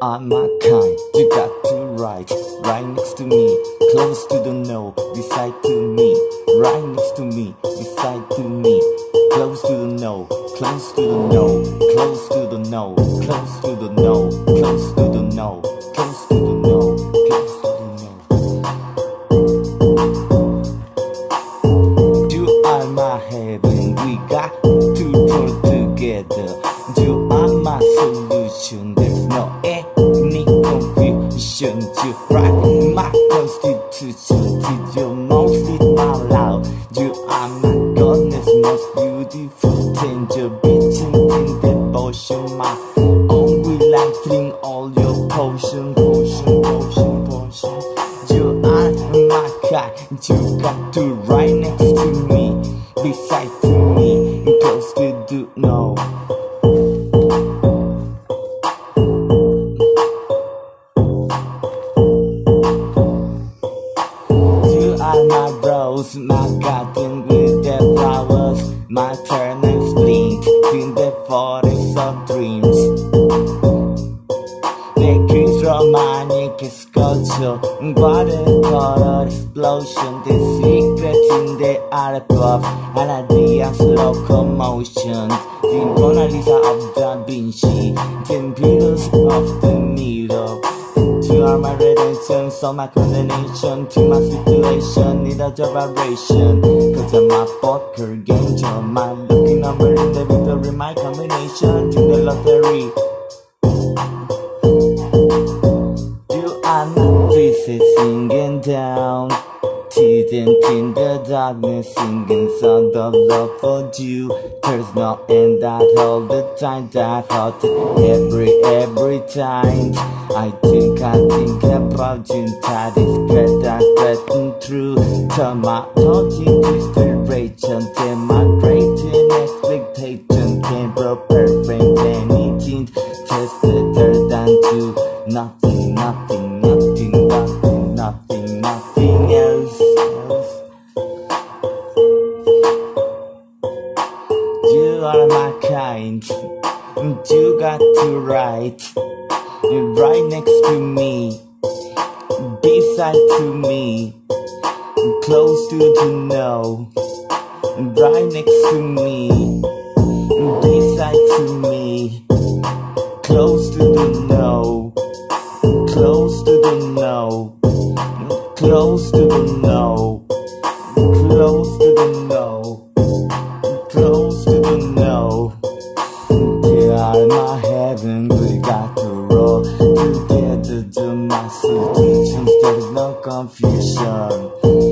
are my kind. You got to right, right next to me, close to the no, beside to me, right next to me, beside to me, close to the no, close to the no, close to the no, close to the no, close to the no, close to the no, close to the no. You are my heaven, we got to turn together. You are my solution, You write my constitution, most is my love. You are my goodness, most beautiful danger, beating in devotion. My own will I drink all your potion, potion, potion, potion. You are my kind, you got to right next to me, beside my turning splint in the forest of dreams. The king's romantic sculpture, watercolor explosion, the secrets in the art of Anadia's locomotion, the Mona Lisa of Da Vinci, the pillars of the middle. You are my redemption, so my condemnation to my situation, need a vibration. Cause I'm poker game, you're my lucky number in the victory, my combination to the lottery. You are my pieces singing down. Teasing in the darkness, singing sound of love for you. There's no end that all the time that hot every every time. I think I think about you that is great and threatened through. Tomato inspiration, great expectation came from perfect anything. Just better than you. Nothing, nothing, nothing, nothing, nothing, nothing else. else. You are my kind. You got to right. You're right next to me. Beside to me. Close to the no. Right next to me. Beside to me. Close to the no. Close to the no. Close to the no. Close to the no. Close to the no. You are my heaven, we got together to my solutions. There's no confusion.